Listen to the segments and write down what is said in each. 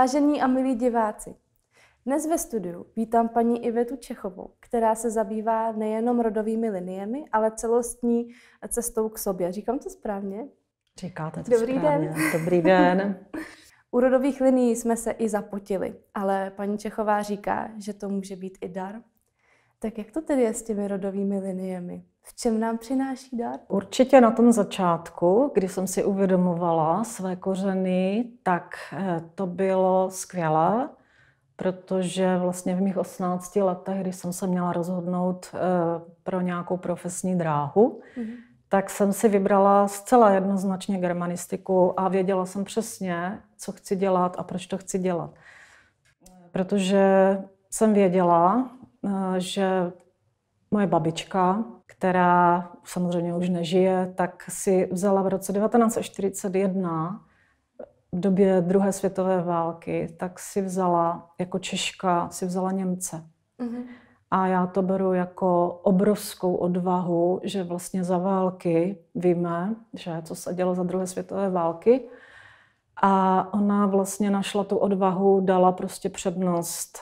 Vážení a milí diváci, dnes ve studiu vítám paní Ivetu Čechovou, která se zabývá nejenom rodovými liniemi, ale celostní cestou k sobě. Říkám to správně? Říkáte to Dobrý správně. den. Dobrý den. U rodových linií jsme se i zapotili, ale paní Čechová říká, že to může být i dar. Tak jak to tedy je s těmi rodovými liniemi? V čem nám přináší dar? Určitě na tom začátku, kdy jsem si uvědomovala své kořeny, tak eh, to bylo skvělé, protože vlastně v mých 18 letech, když jsem se měla rozhodnout eh, pro nějakou profesní dráhu, Mhm. tak jsem si vybrala zcela jednoznačně germanistiku a věděla jsem přesně, co chci dělat a proč to chci dělat. Protože jsem věděla, že moje babička, která samozřejmě už nežije, tak si vzala v roce 1941 v době druhé světové války, tak si vzala jako Češka, si vzala Němce. Mhm. A já to beru jako obrovskou odvahu, že vlastně za války víme, že co se dělo za druhé světové války. A ona vlastně našla tu odvahu, dala prostě přednost,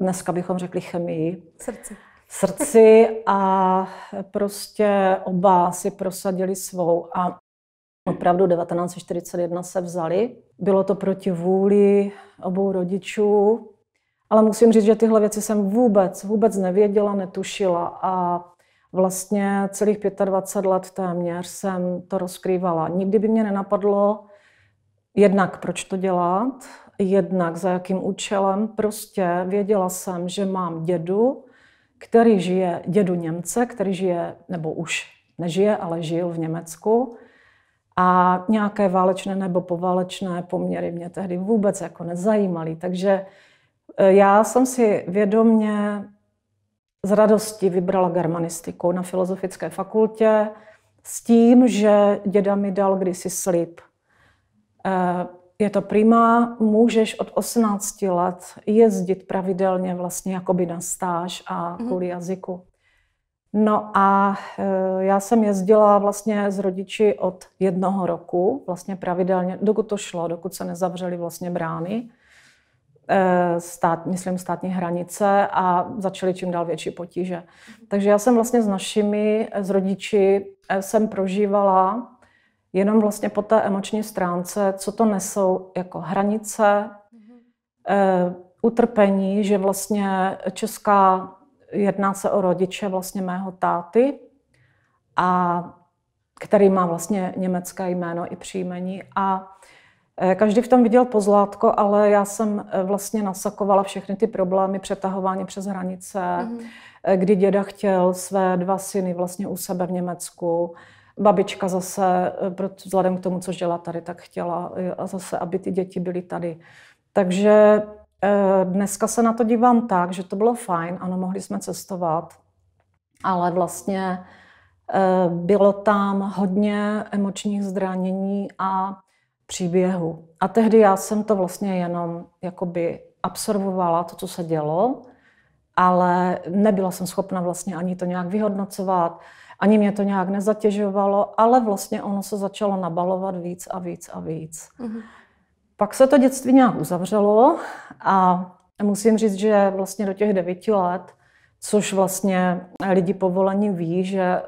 dneska bychom řekli chemii, Srdci. srdci a prostě oba si prosadili svou. A opravdu 1941 se vzali. Bylo to proti vůli obou rodičů, ale musím říct, že tyhle věci jsem vůbec, vůbec nevěděla, netušila a vlastně celých 25 let téměř jsem to rozkrývala. Nikdy by mě nenapadlo jednak proč to dělat, jednak za jakým účelem. Prostě věděla jsem, že mám dědu, který žije, dědu Němce, který žije, nebo už nežije, ale žil v Německu. A nějaké válečné nebo poválečné poměry mě tehdy vůbec jako nezajímaly. Takže eh, já jsem si vědomně z radosti vybrala germanistiku na Filozofické fakultě s tím, že děda mi dal kdysi slib. Je to prima, můžeš od 18 let jezdit pravidelně vlastně jakoby na stáž a kvůli jazyku. No a eh, já jsem jezdila vlastně s rodiči od jednoho roku, vlastně pravidelně, dokud to šlo, dokud se nezavřely vlastně brány, eh, stát, myslím státní hranice a začaly čím dál větší potíže. Takže já jsem vlastně s našimi, eh, s rodiči, jsem prožívala jenom vlastně po té emoční stránce, co to nesou jako hranice, eh, utrpení, že vlastně česká, jedná se o rodiče vlastně mého táty, a který má vlastně německé jméno i příjmení. A eh, každý v tom viděl pozlátko, ale já jsem eh, vlastně nasakovala všechny ty problémy přetahování přes hranice, eh, kdy děda chtěl své dva syny vlastně u sebe v Německu, babička zase, eh, vzhledem k tomu, co žila tady, tak chtěla eh, a zase, aby ty děti byly tady. Takže eh, dneska se na to dívám tak, že to bylo fajn, ano, mohli jsme cestovat, ale vlastně bylo tam hodně emočních zranění a příběhu. A tehdy já jsem to vlastně jenom jakoby absorbovala, to, co se dělo, ale nebyla jsem schopna vlastně ani to nějak vyhodnocovat, ani mě to nějak nezatěžovalo, ale vlastně ono se začalo nabalovat víc a víc a víc. Mhm. Pak se to dětství nějak uzavřelo a musím říct, že vlastně do těch devíti let, což vlastně lidi povolení ví, že eh,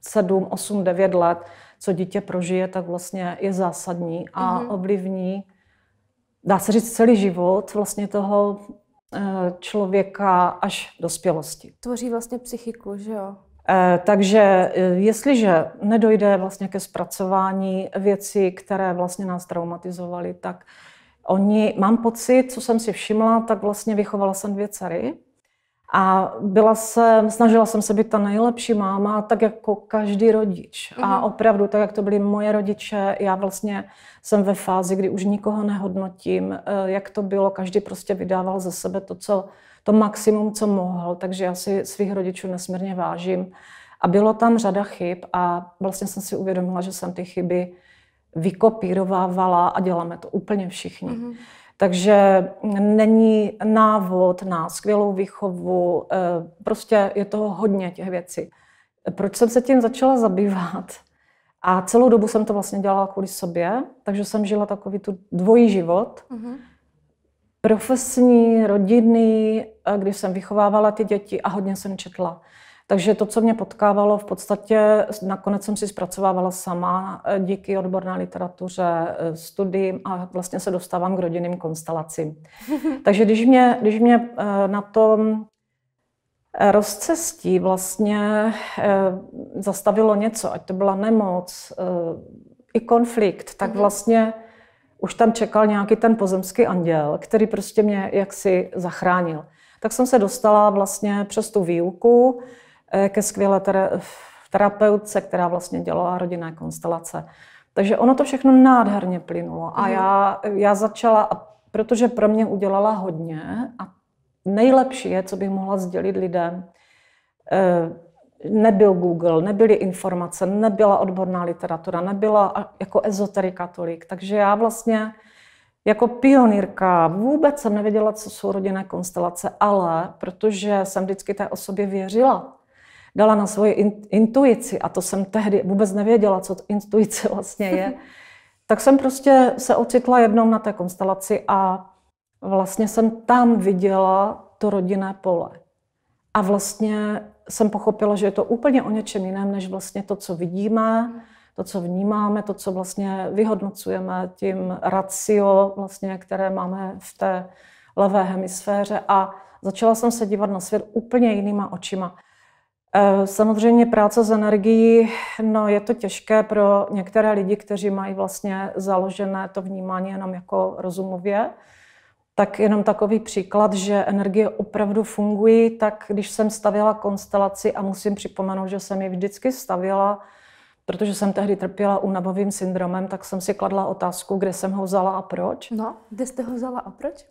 sedm, osm, devět let, co dítě prožije, tak vlastně je zásadní a Mhm. ovlivní, dá se říct, celý život vlastně toho eh, člověka až dospělosti. Tvoří vlastně psychiku, že jo? Eh, Takže eh, jestliže nedojde vlastně ke zpracování věcí, které vlastně nás traumatizovaly, tak oni, mám pocit, co jsem si všimla, tak vlastně vychovala jsem dvě dcery a byla jsem, snažila jsem se být ta nejlepší máma, tak jako každý rodič. A Mhm. opravdu, tak jak to byly moje rodiče, já vlastně jsem ve fázi, kdy už nikoho nehodnotím, eh, jak to bylo, každý prostě vydával ze sebe to, co, to maximum, co mohl, takže já si svých rodičů nesmírně vážím. A bylo tam řada chyb a vlastně jsem si uvědomila, že jsem ty chyby vykopírovávala a děláme to úplně všichni. Mhm. Takže není návod na skvělou výchovu, eh, prostě je toho hodně těch věcí. Proč jsem se tím začala zabývat? A celou dobu jsem to vlastně dělala kvůli sobě, takže jsem žila takový tu dvojí život. Mhm. Profesní, rodinný, když jsem vychovávala ty děti a hodně jsem četla. Takže to, co mě potkávalo, v podstatě nakonec jsem si zpracovávala sama eh, díky odborné literatuře, eh, studiím a vlastně se dostávám k rodinným konstelacím. Takže když mě, když mě eh, na tom rozcestí vlastně zastavilo něco, ať to byla nemoc, i konflikt, tak mhm. vlastně už tam čekal nějaký ten pozemský anděl, který prostě mě jaksi zachránil. Tak jsem se dostala vlastně přes tu výuku, Eh, ke skvělé terapeutce, která vlastně dělala rodinné konstelace. Takže ono to všechno nádherně plynulo. A mhm. já, já začala, protože pro mě udělala hodně a nejlepší je, co bych mohla sdělit lidem, eh, nebyl Google, nebyly informace, nebyla odborná literatura, nebyla jako ezoterika tolik. Takže já vlastně jako pionýrka vůbec jsem nevěděla, co jsou rodinné konstelace, ale protože jsem vždycky té osobě věřila, dala na svoji intuici, a to jsem tehdy vůbec nevěděla, co to intuice vlastně je, tak jsem prostě se ocitla jednou na té konstelaci a vlastně jsem tam viděla to rodinné pole. A vlastně jsem pochopila, že je to úplně o něčem jiném, než vlastně to, co vidíme, to, co vnímáme, to, co vlastně vyhodnocujeme tím ratio, vlastně, které máme v té levé hemisféře. A začala jsem se dívat na svět úplně jinýma očima. Eh, samozřejmě práce s energií, no je to těžké pro některé lidi, kteří mají vlastně založené to vnímání jenom jako rozumově. Tak jenom takový příklad, že energie opravdu fungují, tak když jsem stavěla konstelaci a musím připomenout, že jsem ji vždycky stavěla, protože jsem tehdy trpěla únavovým syndromem, tak jsem si kladla otázku, kde jsem ho vzala a proč. No, kde jste ho vzala a proč?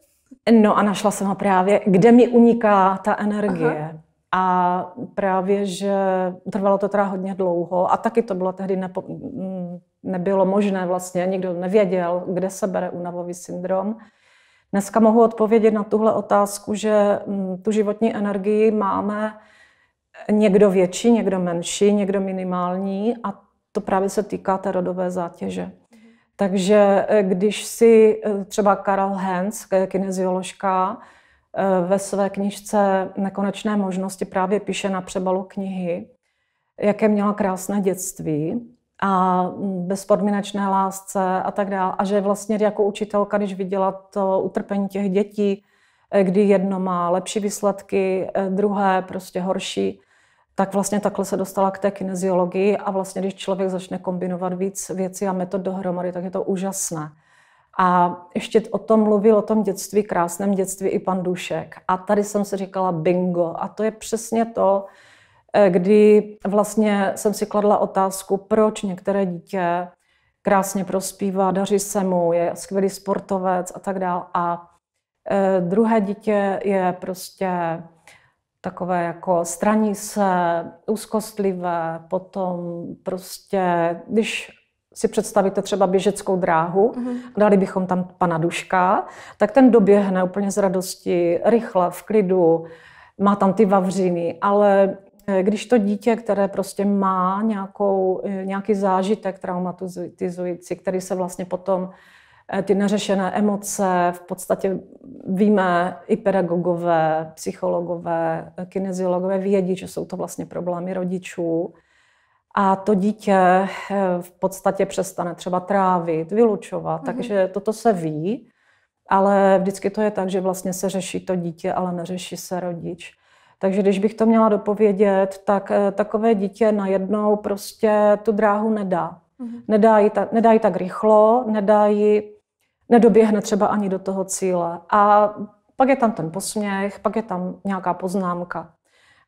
No a našla jsem ho právě, kde mi uniká ta energie. Aha. A právě, že trvalo to teda hodně dlouho a taky to bylo tehdy nepo, nebylo možné vlastně, nikdo nevěděl, kde se bere únavový syndrom. Dneska mohu odpovědět na tuhle otázku, že mm, tu životní energii máme někdo větší, někdo menší, někdo minimální a to právě se týká té rodové zátěže. Takže eh, když si eh, třeba Karel Hens, kinezioložka, Eh, ve své knižce Nekonečné možnosti právě píše na přebalu knihy, jaké měla krásné dětství a bezpodmínečné lásce a tak dále. A že vlastně jako učitelka, když viděla to utrpení těch dětí, eh, kdy jedno má lepší výsledky, eh, druhé prostě horší, tak vlastně takhle se dostala k té kineziologii a vlastně, když člověk začne kombinovat víc věcí a metod dohromady, tak je to úžasné. A ještě o tom mluvil, o tom dětství, krásném dětství i pan Dušek. A tady jsem si říkala bingo. A to je přesně to, kdy vlastně jsem si kladla otázku, proč některé dítě krásně prospívá, daří se mu, je skvělý sportovec a tak dále. A eh, druhé dítě je prostě takové jako straní se, úzkostlivé, potom prostě, když si představíte třeba běžeckou dráhu, mm-hmm. dali bychom tam pana Duška, tak ten doběhne úplně z radosti, rychle, v klidu, má tam ty vavřiny, ale eh, když to dítě, které prostě má nějakou, eh, nějaký zážitek traumatizující, který se vlastně potom eh, ty neřešené emoce, v podstatě víme i pedagogové, psychologové, kineziologové vědí, že jsou to vlastně problémy rodičů, a to dítě eh, v podstatě přestane třeba trávit, vylučovat, mm-hmm. takže toto se ví, ale vždycky to je tak, že vlastně se řeší to dítě, ale neřeší se rodič. Takže když bych to měla dopovědět, tak eh, takové dítě najednou prostě tu dráhu nedá. Mm-hmm. Nedá, ji ta, nedá ji tak rychlo, nedá ji, nedoběhne třeba ani do toho cíle. A pak je tam ten posměch, pak je tam nějaká poznámka.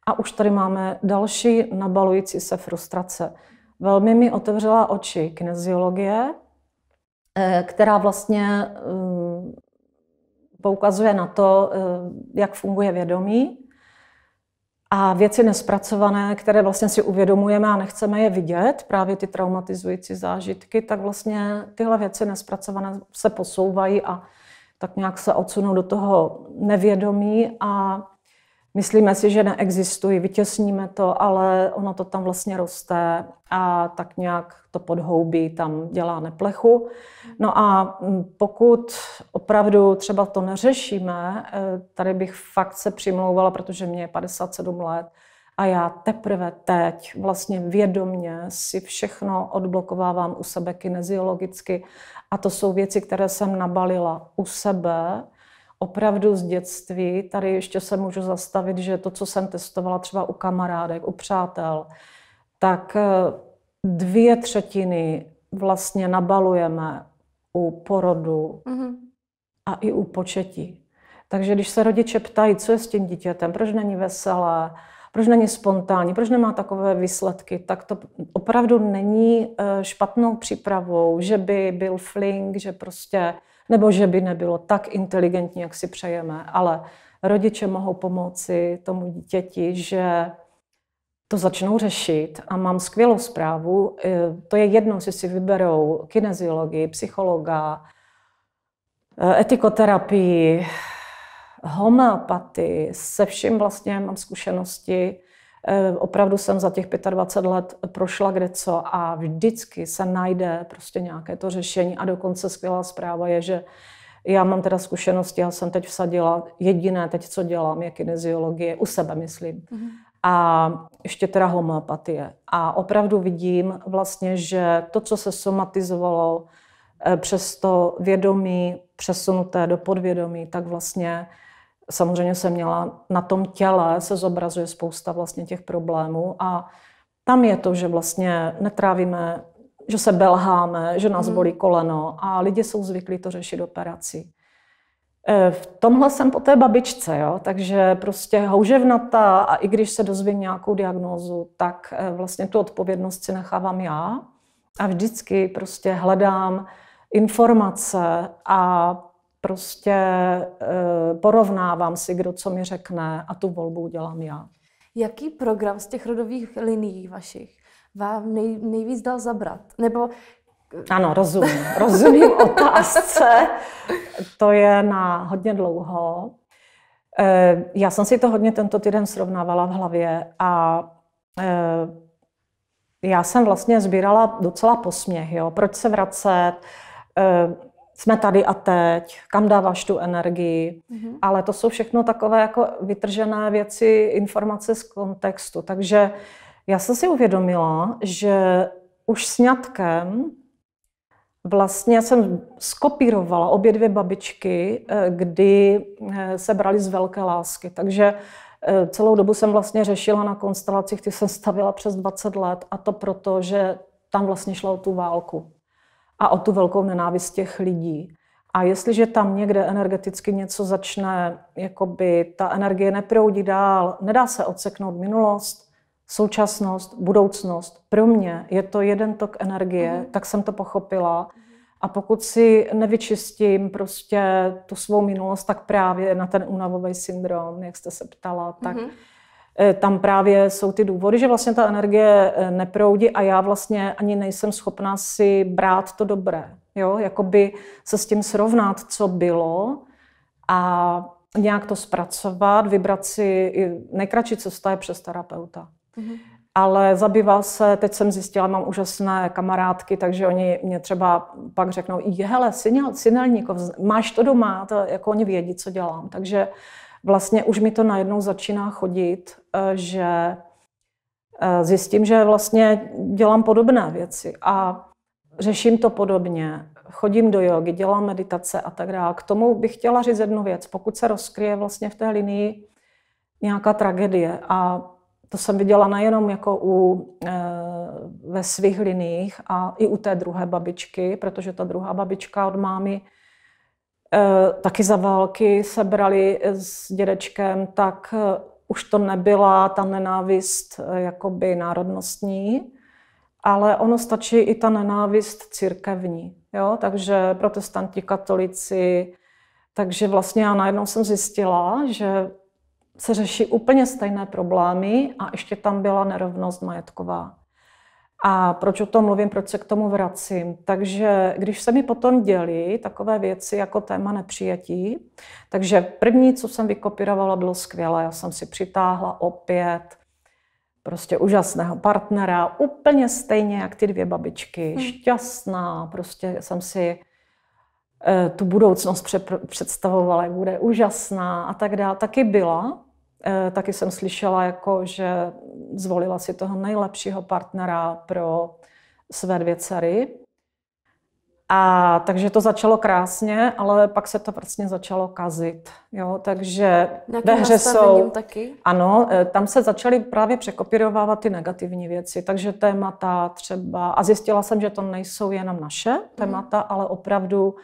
A už tady máme další nabalující se frustrace. Velmi mi otevřela oči kineziologie, eh, která vlastně mm, poukazuje na to, eh, jak funguje vědomí a věci nespracované, které vlastně si uvědomujeme a nechceme je vidět, právě ty traumatizující zážitky, tak vlastně tyhle věci nespracované se posouvají a tak nějak se odsunou do toho nevědomí a Myslíme si, že neexistují, vytěsníme to, ale ono to tam vlastně roste a tak nějak to podhoubí tam dělá neplechu. No a pokud opravdu třeba to neřešíme, eh, tady bych fakt se přimlouvala, protože mě je 57 let a já teprve teď vlastně vědomně si všechno odblokovávám u sebe kineziologicky a to jsou věci, které jsem nabalila u sebe, opravdu z dětství. Tady ještě se můžu zastavit, že to, co jsem testovala třeba u kamarádek, u přátel, tak eh, dvě třetiny vlastně nabalujeme u porodu mm-hmm. a i u početí. Takže když se rodiče ptají, co je s tím dítětem, proč není veselé, proč není spontánní, proč nemá takové výsledky, tak to opravdu není eh, špatnou přípravou, že by byl fling, že prostě nebo že by nebylo tak inteligentní, jak si přejeme, ale rodiče mohou pomoci tomu dítěti, že to začnou řešit a mám skvělou zprávu. E, to je jedno, že si vyberou kineziologii, psychologa, e, etikoterapii, homeopatii, se vším vlastně mám zkušenosti. Eh, opravdu jsem za těch 25 let prošla kde co a vždycky se najde prostě nějaké to řešení a dokonce skvělá zpráva je, že já mám teda zkušenosti, já jsem teď vsadila, jediné teď, co dělám, je kineziologie, u sebe myslím. Mm-hmm. A ještě teda homeopatie. A opravdu vidím vlastně, že to, co se somatizovalo eh, přes to vědomí přesunuté do podvědomí, tak vlastně samozřejmě jsem měla na tom těle, se zobrazuje spousta vlastně těch problémů a tam je to, že vlastně netrávíme, že se belháme, že nás mhm. bolí koleno a lidi jsou zvyklí to řešit operací. E, v tomhle jsem po té babičce, jo? takže prostě houževnata a i když se dozvím nějakou diagnózu, tak e, vlastně tu odpovědnost si nechávám já a vždycky prostě hledám informace a prostě e, porovnávám si, kdo co mi řekne a tu volbu dělám já. Jaký program z těch rodových linií vašich vám nej, nejvíc dal zabrat? Nebo ano, rozumím. Rozumím otázce. To je na hodně dlouho. E, já jsem si to hodně tento týden srovnávala v hlavě a e, já jsem vlastně sbírala docela posměch. Jo? Proč se vracet? Jsme tady a teď, kam dáváš tu energii, mm-hmm. ale to jsou všechno takové jako vytržené věci, informace z kontextu. Takže já jsem si uvědomila, že už s ňatkem vlastně jsem skopírovala obě dvě babičky, eh, kdy eh, se brali z velké lásky. Takže eh, celou dobu jsem vlastně řešila na konstelacích, ty jsem stavila přes 20 let a to proto, že tam vlastně šlo o tu válku a o tu velkou nenávist těch lidí. A jestliže tam někde energeticky něco začne, jakoby ta energie neproudí dál, nedá se odseknout minulost, současnost, budoucnost. Pro mě je to jeden tok energie, mm. tak jsem to pochopila. A pokud si nevyčistím prostě tu svou minulost, tak právě na ten únavový syndrom, jak jste se ptala, tak mm-hmm tam právě jsou ty důvody, že vlastně ta energie eh, neproudí a já vlastně ani nejsem schopná si brát to dobré. Jo? Jakoby se s tím srovnat, co bylo a nějak to zpracovat, vybrat si, nejkratší cesta je přes terapeuta. Mm-hmm. Ale zabývá se, teď jsem zjistila, mám úžasné kamarádky, takže oni mě třeba pak řeknou, hele, synelníkov, máš to doma, to, jako oni vědí, co dělám. Takže vlastně už mi to najednou začíná chodit, eh, že eh, zjistím, že vlastně dělám podobné věci a řeším to podobně. Chodím do jogy, dělám meditace a tak dále. K tomu bych chtěla říct jednu věc. Pokud se rozkryje vlastně v té linii nějaká tragédie a to jsem viděla nejenom jako u, e, ve svých liních a i u té druhé babičky, protože ta druhá babička od mámy Eh, taky za války se brali s dědečkem, tak eh, už to nebyla ta nenávist eh, jakoby národnostní, ale ono stačí i ta nenávist církevní. Jo? Takže protestanti, katolici. Takže vlastně já najednou jsem zjistila, že se řeší úplně stejné problémy a ještě tam byla nerovnost majetková. A proč o tom mluvím, proč se k tomu vracím? Takže když se mi potom děli takové věci jako téma nepřijetí, takže první, co jsem vykopírovala, bylo skvělé. Já jsem si přitáhla opět prostě úžasného partnera, úplně stejně jak ty dvě babičky, hmm. šťastná, prostě jsem si eh, tu budoucnost představovala, jak bude úžasná a tak dále. Taky byla, taky jsem slyšela, jako, že zvolila si toho nejlepšího partnera pro své dvě dcery. A takže to začalo krásně, ale pak se to vlastně začalo kazit. Jo? Takže ve hře jsou... taky? Ano, eh, tam se začaly právě překopírovávat ty negativní věci. Takže témata třeba... A zjistila jsem, že to nejsou jenom naše témata, mm. ale opravdu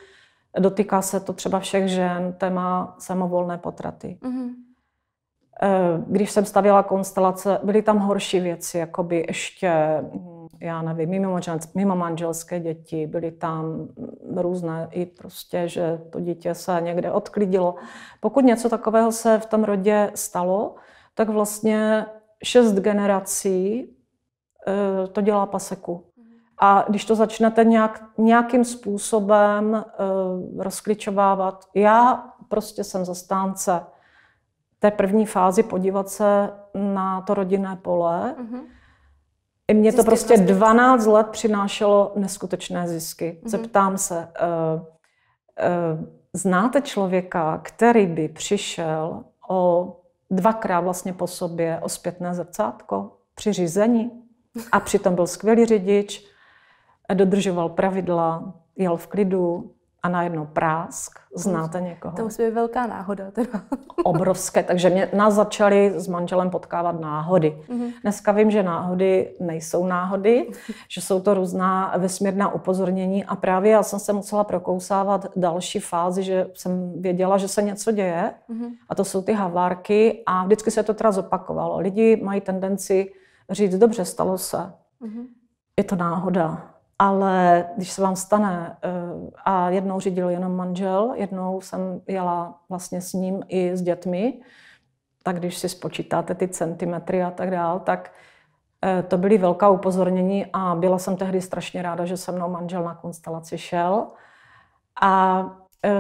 dotýká se to třeba všech žen, téma samovolné potraty. Mm. Eh, když jsem stavěla konstelace, byly tam horší věci, jako by ještě, hm, já nevím, mimo, mimo manželské děti, byly tam různé i prostě, že to dítě se někde odklidilo. Pokud něco takového se v tom rodě stalo, tak vlastně šest generací eh, to dělá paseku. A když to začnete nějak, nějakým způsobem uh, rozklíčovávat, já prostě jsem zastánce té první fázi podívat se na to rodinné pole. Mm-hmm. I mě to prostě 12 let přinášelo neskutečné zisky. Mm-hmm. Zeptám se, uh, uh, znáte člověka, který by přišel o dvakrát vlastně po sobě o zpětné zrcátko při řízení a přitom byl skvělý řidič, dodržoval pravidla, jel v klidu, a najednou prásk. Znáte někoho? To musí být velká náhoda. Teda. Obrovské, takže mě, nás začaly s manželem potkávat náhody. Mm-hmm. Dneska vím, že náhody nejsou náhody, že jsou to různá vesmírná upozornění a právě já jsem se musela prokousávat další fázi, že jsem věděla, že se něco děje mm-hmm. a to jsou ty havárky a vždycky se to teda zopakovalo. Lidi mají tendenci říct, dobře, stalo se. Mm-hmm. Je to náhoda ale když se vám stane, eh, a jednou řídil jenom manžel, jednou jsem jela vlastně s ním i s dětmi, tak když si spočítáte ty centimetry a tak dál, tak eh, to byly velká upozornění a byla jsem tehdy strašně ráda, že se mnou manžel na konstelaci šel. A eh,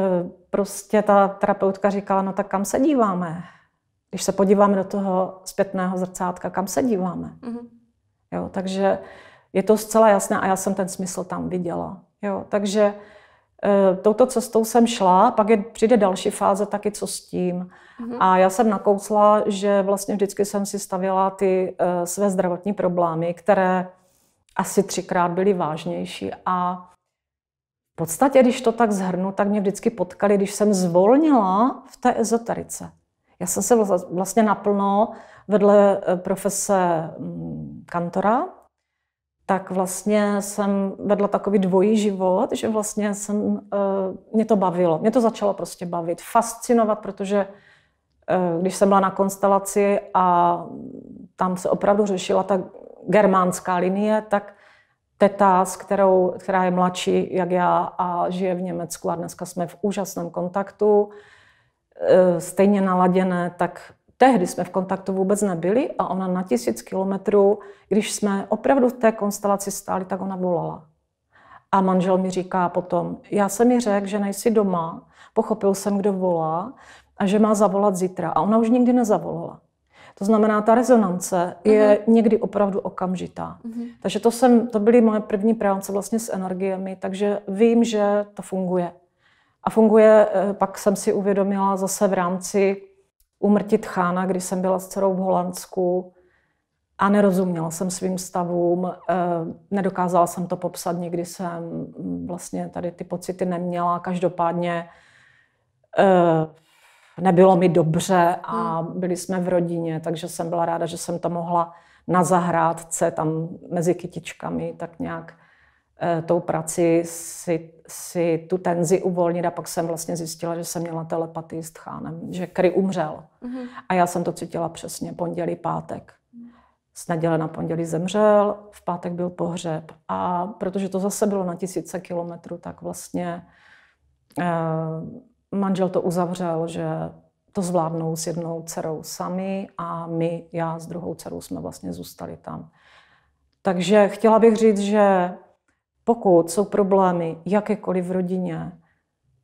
prostě ta terapeutka říkala, no tak kam se díváme? Když se podíváme do toho zpětného zrcátka, kam se díváme? Mm-hmm. Jo, takže je to zcela jasné a já jsem ten smysl tam viděla. Jo, takže e, touto cestou jsem šla, pak je, přijde další fáze taky, co s tím. Mm-hmm. A já jsem nakousla, že vlastně vždycky jsem si stavěla ty e, své zdravotní problémy, které asi třikrát byly vážnější. A v podstatě, když to tak zhrnu, tak mě vždycky potkali, když jsem zvolnila v té ezoterice. Já jsem se vlastně naplno vedle e, profese mm, kantora, tak vlastně jsem vedla takový dvojí život, že vlastně jsem, uh, mě to bavilo. Mě to začalo prostě bavit, fascinovat, protože uh, když jsem byla na konstelaci a tam se opravdu řešila ta germánská linie, tak teta, s kterou, která je mladší jak já a žije v Německu a dneska jsme v úžasném kontaktu, eh, stejně naladěné, tak Tehdy jsme v kontaktu vůbec nebyli a ona na tisíc kilometrů, když jsme opravdu v té konstelaci stáli, tak ona volala. A manžel mi říká potom, já jsem mi řekl, že nejsi doma, pochopil jsem, kdo volá a že má zavolat zítra. A ona už nikdy nezavolala. To znamená, ta rezonance je uh-huh. někdy opravdu okamžitá. Uh-huh. Takže to, jsem, to byly moje první práce vlastně s energiemi, takže vím, že to funguje. A funguje, eh, pak jsem si uvědomila zase v rámci úmrtí tchána, kdy jsem byla s dcerou v Holandsku a nerozuměla jsem svým stavům, eh, nedokázala jsem to popsat, nikdy jsem vlastně tady ty pocity neměla, každopádně eh, nebylo mi dobře a hmm. byli jsme v rodině, takže jsem byla ráda, že jsem to mohla na zahrádce, tam mezi kytičkami, tak nějak Eh, tou prací si, si tu tenzi uvolnit a pak jsem vlastně zjistila, že jsem měla telepatii s tchánem, že Kry umřel. Mm-hmm. A já jsem to cítila přesně, pondělí, pátek. Z neděle na pondělí zemřel, v pátek byl pohřeb. A protože to zase bylo na tisíce kilometrů, tak vlastně eh, manžel to uzavřel, že to zvládnou s jednou dcerou sami a my, já s druhou dcerou jsme vlastně zůstali tam. Takže chtěla bych říct, že pokud jsou problémy jakékoliv v rodině,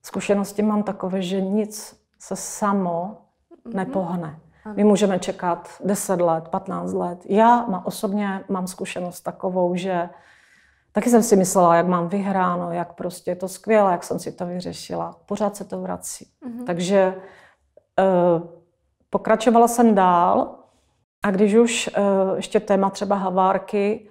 zkušenosti mám takové, že nic se samo mm-hmm. nepohne. My můžeme čekat 10 let, 15 let. Já má, osobně mám zkušenost takovou, že taky jsem si myslela, jak mám vyhráno, jak prostě je to skvělé, jak jsem si to vyřešila. Pořád se to vrací. Mm-hmm. Takže uh, pokračovala jsem dál a když už uh, ještě téma třeba havárky,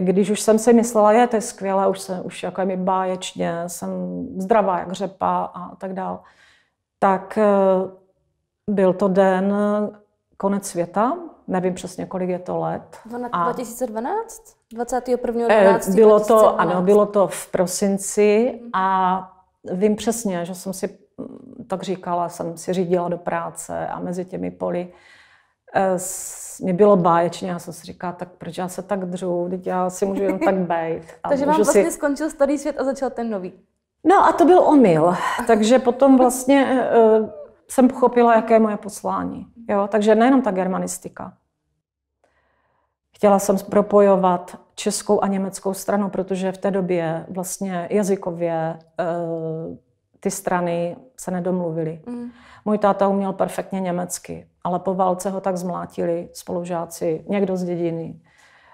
když už jsem si myslela, je to je skvělé, už, jsem, už jako je mi báječně, jsem zdravá jak řepa a tak dál, tak uh, byl to den konec světa, nevím přesně, kolik je to let. A 2012? 21. 12. Bylo to, ano, bylo to v prosinci a vím přesně, že jsem si tak říkala, jsem si řídila do práce a mezi těmi poli eh, mě bylo báječně, já jsem si říkala, tak proč já se tak dřu, teď já si můžu jen tak bejt. Takže vám vlastně si... skončil starý svět a začal ten nový. No a to byl omyl, takže potom vlastně uh, jsem pochopila, jaké je moje poslání. Jo? Takže nejenom ta germanistika. Chtěla jsem propojovat českou a německou stranu, protože v té době vlastně jazykově uh, ty strany se nedomluvily. Mm. Můj táta uměl perfektně německy, ale po válce ho tak zmlátili spolužáci, někdo z dědiny,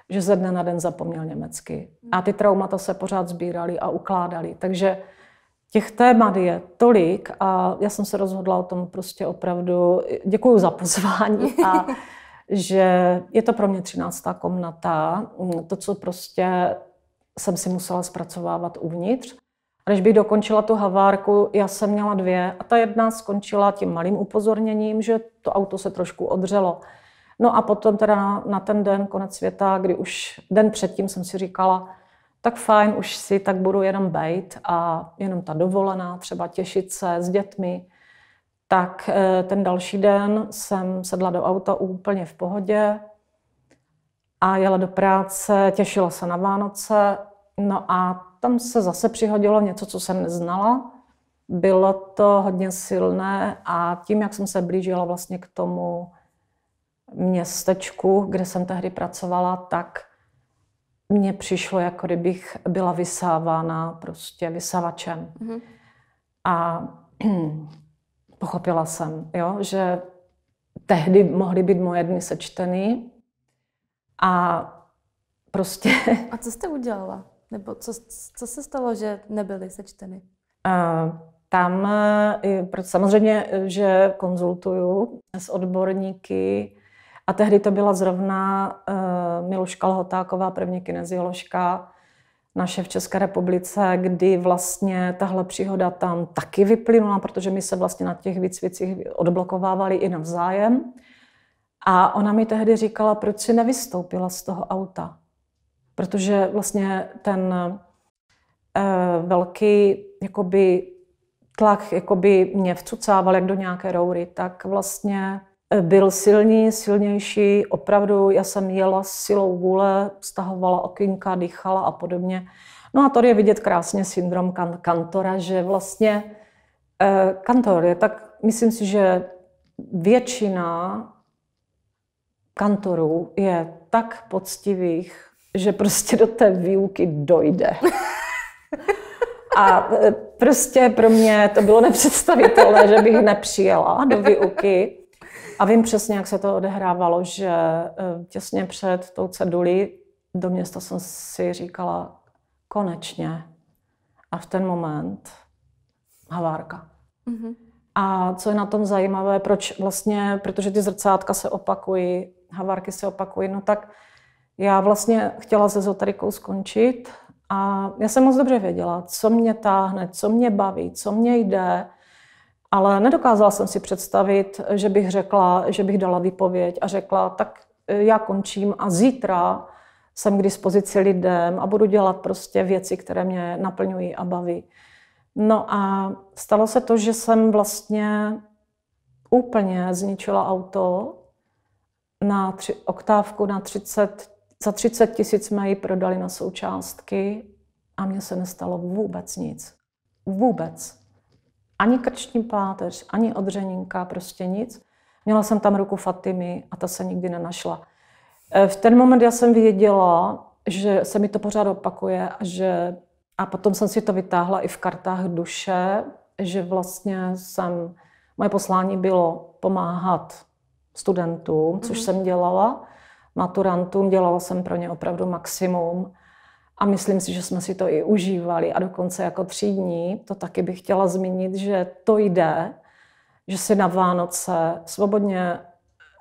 že ze dne na den zapomněl německy. A ty traumata se pořád sbíraly a ukládaly. Takže těch témat je tolik a já jsem se rozhodla o tom prostě opravdu, děkuji za pozvání a že je to pro mě třináctá komnata, to, co prostě jsem si musela zpracovávat uvnitř. A když bych dokončila tu havárku, já jsem měla dvě a ta jedna skončila tím malým upozorněním, že to auto se trošku odřelo. No a potom teda na ten den, konec světa, kdy už den předtím jsem si říkala, tak fajn, už si tak budu jenom bejt a jenom ta dovolená, třeba těšit se s dětmi. Tak eh, ten další den jsem sedla do auta úplně v pohodě a jela do práce, těšila se na Vánoce, no a tam se zase přihodilo něco, co jsem neznala. Bylo to hodně silné a tím, jak jsem se blížila vlastně k tomu městečku, kde jsem tehdy pracovala, tak mně přišlo, jako kdybych byla vysávána prostě vysávačem. Mm-hmm. A pochopila jsem, jo, že tehdy mohly být moje dny sečteny a prostě... A co jste udělala? Nebo co, co se stalo, že nebyly sečteny? Uh, tam uh, samozřejmě, že konzultuju s odborníky a tehdy to byla zrovna uh, Miluška Lhotáková, první kinezioložka, naše v České republice, kdy vlastně tahle příhoda tam taky vyplynula, protože my se vlastně na těch výcvicích odblokovávali i navzájem. A ona mi tehdy říkala, proč si nevystoupila z toho auta protože vlastně ten uh, velký jakoby, tlak jakoby mě vcucával jak do nějaké roury, tak vlastně eh, byl silný, silnější, opravdu já jsem jela silou vůle, stahovala okinka, dýchala a podobně. No a tady je vidět krásně syndrom kan- kantora, že vlastně eh, kantor je tak, myslím si, že většina kantorů je tak poctivých, že prostě do té výuky dojde. A e, prostě pro mě to bylo nepředstavitelné, že bych nepřijela do výuky. A vím přesně, jak se to odehrávalo, že e, těsně před tou cedulí do města jsem si říkala, konečně. A v ten moment havárka. Mm-hmm. A co je na tom zajímavé, proč vlastně, protože ty zrcátka se opakují, havárky se opakují, no tak já vlastně chtěla se ezoterikou skončit a já jsem moc dobře věděla, co mě táhne, co mě baví, co mě jde, ale nedokázala jsem si představit, že bych řekla, že bych dala výpověď a řekla, tak e, já končím a zítra jsem k dispozici lidem a budu dělat prostě věci, které mě naplňují a baví. No a stalo se to, že jsem vlastně úplně zničila auto na tři, oktávku na 30 za 30 tisíc jsme ji prodali na součástky a mně se nestalo vůbec nic. Vůbec. Ani krční páteř, ani odřeninka, prostě nic. Měla jsem tam ruku Fatimy a ta se nikdy nenašla. E, v ten moment já jsem věděla, že se mi to pořád opakuje a že a potom jsem si to vytáhla i v kartách duše, že vlastně jsem, moje poslání bylo pomáhat studentům, což mm-hmm. jsem dělala, maturantům, dělala jsem pro ně opravdu maximum a myslím si, že jsme si to i užívali a dokonce jako třídní, to taky bych chtěla zmínit, že to jde, že si na Vánoce svobodně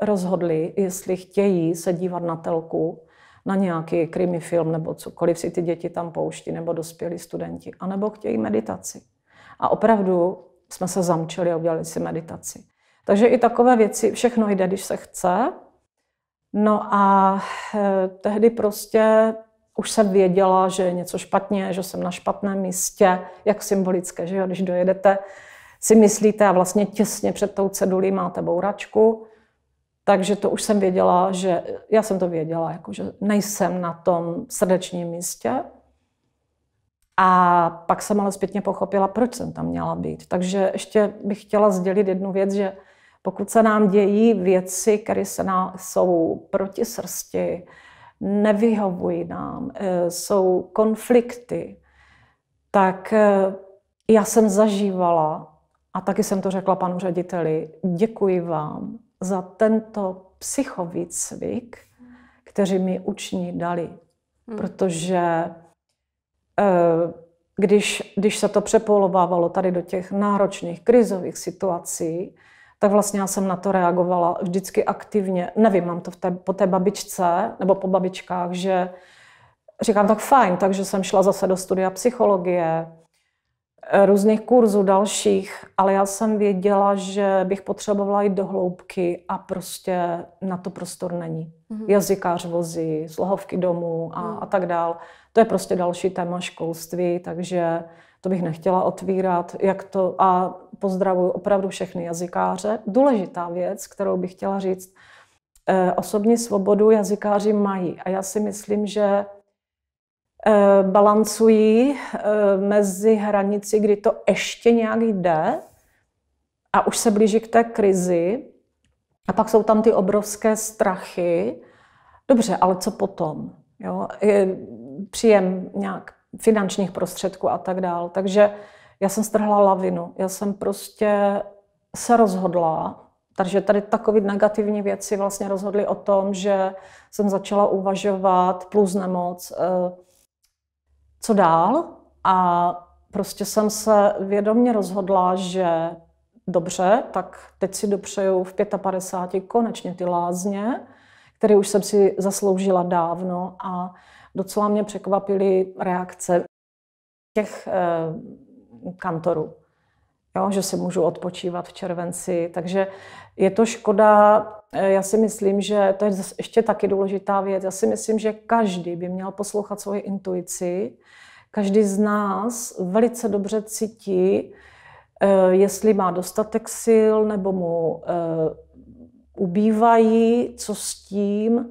rozhodli, jestli chtějí se dívat na telku, na nějaký krimi film nebo cokoliv si ty děti tam pouští, nebo dospělí studenti, anebo chtějí meditaci. A opravdu jsme se zamčili a udělali si meditaci. Takže i takové věci, všechno jde, když se chce. No a eh, tehdy prostě už jsem věděla, že je něco špatně, že jsem na špatném místě, jak symbolické, že jo, když dojedete, si myslíte a vlastně těsně před tou cedulí máte bouračku, takže to už jsem věděla, že já jsem to věděla, jako že nejsem na tom srdečním místě. A pak jsem ale zpětně pochopila, proč jsem tam měla být. Takže ještě bych chtěla sdělit jednu věc, že pokud se nám dějí věci, které se nám, jsou proti srsti, nevyhovují nám, eh, jsou konflikty, tak eh, já jsem zažívala, a taky jsem to řekla panu řediteli, děkuji vám za tento psychovýcvik, který mi učení dali. Hmm. Protože eh, když, když se to přepolovávalo tady do těch náročných krizových situací, tak vlastně já jsem na to reagovala vždycky aktivně. Nevím, mám to v té, po té babičce nebo po babičkách, že říkám tak fajn, takže jsem šla zase do studia psychologie, různých kurzů dalších, ale já jsem věděla, že bych potřebovala jít do hloubky a prostě na to prostor není. Mm-hmm. Jazykář vozí, slohovky domů a, mm. a tak dál. To je prostě další téma školství, takže to bych nechtěla otvírat. Jak to, a pozdravuji opravdu všechny jazykáře. Důležitá věc, kterou bych chtěla říct, eh, osobní svobodu jazykáři mají. A já si myslím, že eh, balancují eh, mezi hranici, kdy to ještě nějak jde a už se blíží k té krizi. A pak jsou tam ty obrovské strachy. Dobře, ale co potom? Jo? Příjem nějak finančních prostředků a tak dál. Takže já jsem strhla lavinu. Já jsem prostě se rozhodla, takže tady takové negativní věci vlastně rozhodly o tom, že jsem začala uvažovat plus nemoc, eh, co dál. A prostě jsem se vědomně rozhodla, že dobře, tak teď si dopřeju v 55 konečně ty lázně, které už jsem si zasloužila dávno a docela mě překvapily reakce těch eh, kantorů. Jo, že si můžu odpočívat v červenci. Takže je to škoda. Eh, já si myslím, že to je ještě taky důležitá věc. Já si myslím, že každý by měl poslouchat svoji intuici. Každý z nás velice dobře cítí, eh, jestli má dostatek sil nebo mu ubývají, co s tím.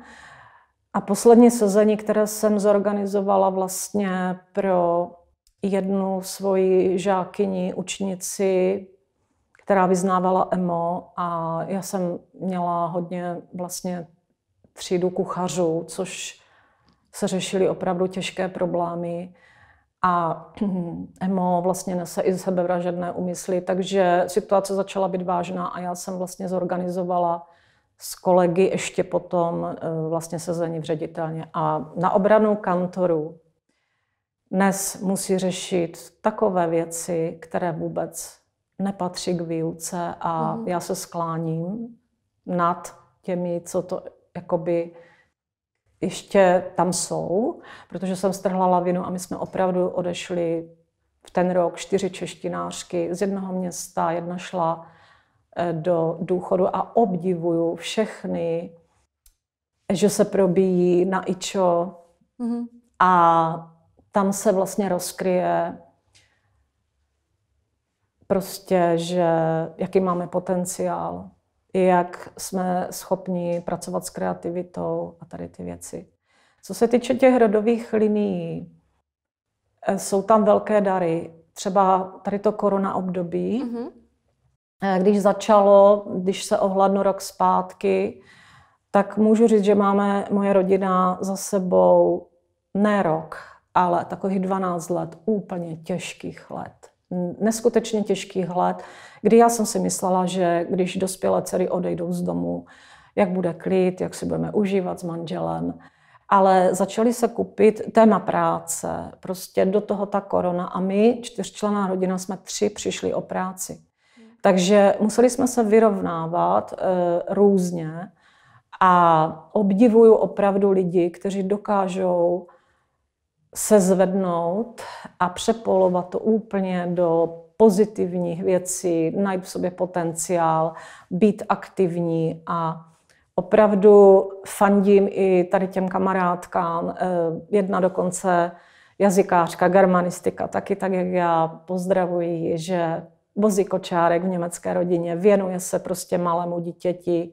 A poslední sezení, které jsem zorganizovala vlastně pro jednu svoji žákyni, učnici, která vyznávala EMO a já jsem měla hodně vlastně třídu kuchařů, což se řešily opravdu těžké problémy. A EMO vlastně nese i sebevražedné úmysly, takže situace začala být vážná a já jsem vlastně zorganizovala s kolegy ještě potom eh, vlastně sezení v ředitelně. A na obranu kantoru dnes musí řešit takové věci, které vůbec nepatří k výuce a mm. já se skláním nad těmi, co to jakoby ještě tam jsou, protože jsem strhla lavinu a my jsme opravdu odešli v ten rok čtyři češtinářky z jednoho města, jedna šla do důchodu a obdivuju všechny, že se probíjí na ičo mm-hmm. a tam se vlastně rozkryje prostě, že jaký máme potenciál, jak jsme schopni pracovat s kreativitou a tady ty věci. Co se týče těch rodových linií, eh, jsou tam velké dary. Třeba tady to korona období, mm-hmm. Eh, když začalo, když se ohladnu rok zpátky, tak můžu říct, že máme moje rodina za sebou ne rok, ale takových 12 let úplně těžkých let. Neskutečně těžkých let, kdy já jsem si myslela, že když dospělé dcery odejdou z domu, jak bude klid, jak si budeme užívat s manželem. Ale začaly se kupit téma práce, prostě do toho ta korona a my, čtyřčlená rodina, jsme tři přišli o práci. Takže museli jsme se vyrovnávat e, různě a obdivuju opravdu lidi, kteří dokážou se zvednout a přepolovat to úplně do pozitivních věcí, najít v sobě potenciál, být aktivní a opravdu fandím i tady těm kamarádkám. Eh, jedna dokonce jazykářka, germanistika, taky tak, jak já pozdravuji, že vozí kočárek v německé rodině, věnuje se prostě malému dítěti,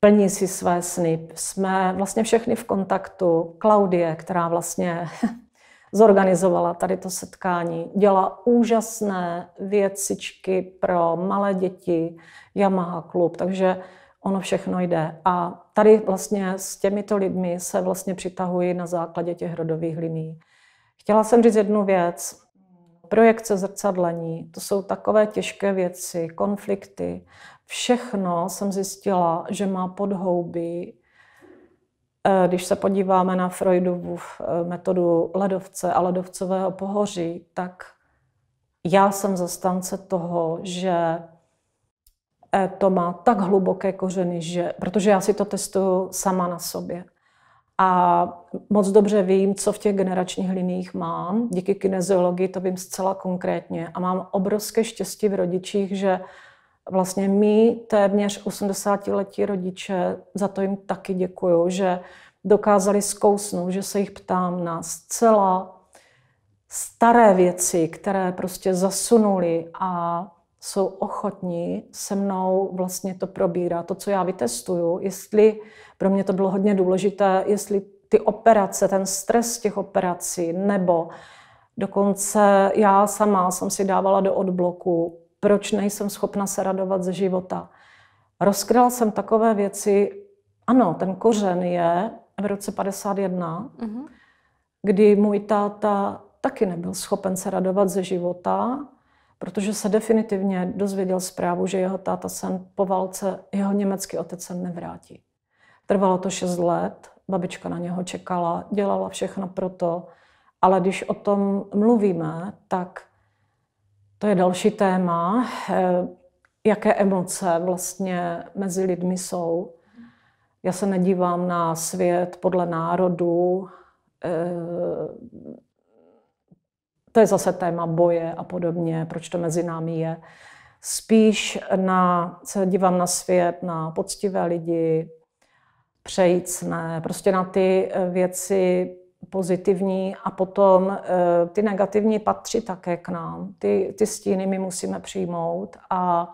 plní si své sny. Jsme vlastně všechny v kontaktu. Klaudie, která vlastně zorganizovala tady to setkání, dělá úžasné věcičky pro malé děti, Yamaha klub, takže ono všechno jde. A tady vlastně s těmito lidmi se vlastně přitahuji na základě těch rodových liní. Chtěla jsem říct jednu věc. Projekce zrcadlení, to jsou takové těžké věci, konflikty. Všechno jsem zjistila, že má podhouby. Eh, když se podíváme na Freudovu eh, metodu ledovce a ledovcového pohoří, tak já jsem zastánce toho, že eh, to má tak hluboké kořeny, že, protože já si to testuju sama na sobě. A moc dobře vím, co v těch generačních liních mám. Díky kineziologii to vím zcela konkrétně. A mám obrovské štěstí v rodičích, že vlastně my, téměř 80-letí rodiče, za to jim taky děkuju, že dokázali zkousnout, že se jich ptám na zcela staré věci, které prostě zasunuli a jsou ochotní se mnou vlastně to probírat, to, co já vytestuju, jestli, pro mě to bylo hodně důležité, jestli ty operace, ten stres těch operací, nebo dokonce já sama jsem si dávala do odbloku, proč nejsem schopna se radovat ze života. Rozkryla jsem takové věci, ano, ten kořen je v roce 51, mm-hmm. kdy můj táta taky nebyl schopen se radovat ze života, protože se definitivně dozvěděl zprávu, že jeho táta sen po válce, jeho německý otec se nevrátí. Trvalo to 6 let, babička na něho čekala, dělala všechno pro to, ale když o tom mluvíme, tak to je další téma, eh, jaké emoce vlastně mezi lidmi jsou. Já se nedívám na svět podle národu, eh, to je zase téma boje a podobně, proč to mezi námi je. Spíš na, se dívám na svět, na poctivé lidi, přejícné, prostě na ty eh, věci pozitivní a potom eh, ty negativní patří také k nám. Ty, ty stíny my musíme přijmout a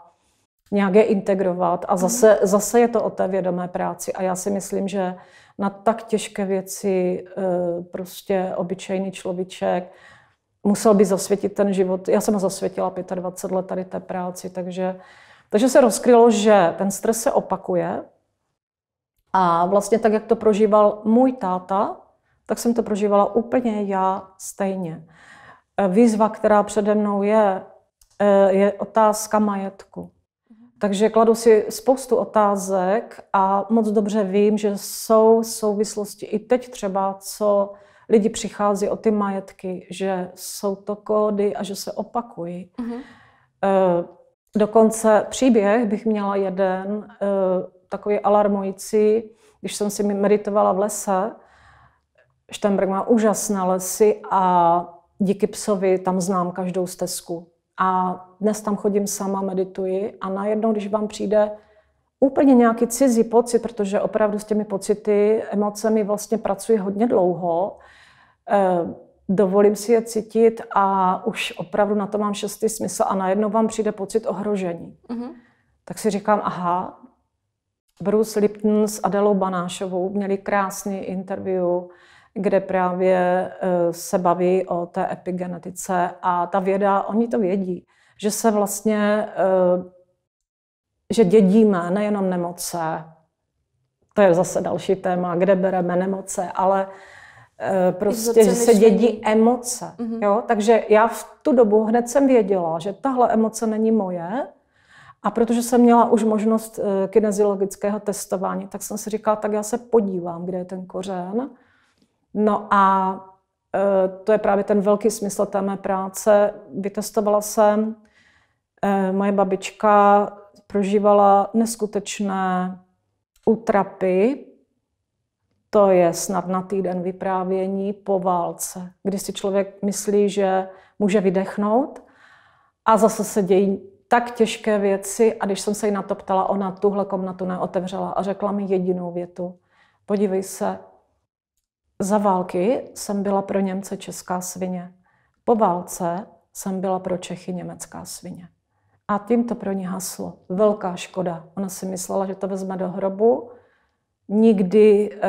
nějak je integrovat. A zase, zase je to o té vědomé práci. A já si myslím, že na tak těžké věci eh, prostě obyčejný človíček musel by zasvětit ten život. Já jsem ho zasvětila 25 let tady té práci, takže, takže se rozkrylo, že ten stres se opakuje. A vlastně tak, jak to prožíval můj táta, tak jsem to prožívala úplně já stejně. E, výzva, která přede mnou je, e, je otázka majetku. Takže kladu si spoustu otázek a moc dobře vím, že jsou souvislosti i teď třeba, co lidi přichází o ty majetky, že jsou to kódy a že se opakují. Mm-hmm. Dokonce příběh bych měla jeden takový alarmující, když jsem si meditovala v lese, Štenberg má úžasné lesy a díky psovi tam znám každou stezku. A dnes tam chodím sama, medituji a najednou, když vám přijde úplně nějaký cizí pocit, protože opravdu s těmi pocity, emocemi vlastně pracuji hodně dlouho, eh, dovolím si je cítit a už opravdu na to mám šestý smysl a najednou vám přijde pocit ohrožení. Mm-hmm. Tak si říkám, aha, Bruce Lipton s Adelou Banášovou měli krásný interview, kde právě eh, se baví o té epigenetice a ta věda, oni to vědí, že se vlastně, eh, že dědíme nejenom nemoce, to je zase další téma, kde bereme nemoce, ale Eh, prostě, že se dědí emoce. Mm-hmm. Jo? Takže já v tu dobu hned jsem věděla, že tahle emoce není moje. A protože jsem měla už možnost eh, kineziologického testování, tak jsem si říkala, tak já se podívám, kde je ten kořen. No a eh, to je právě ten velký smysl té mé práce. Vytestovala jsem, moje babička prožívala neskutečné útrapy to je snad na týden vyprávění po válce, kdy si člověk myslí, že může vydechnout a zase se dějí tak těžké věci a když jsem se jí na to ptala, ona tuhle komnatu neotevřela a řekla mi jedinou větu. Podívej se, za války jsem byla pro Němce česká svině. Po válce jsem byla pro Čechy německá svině. A tím to pro ní haslo. Velká škoda. Ona si myslela, že to vezme do hrobu nikdy eh,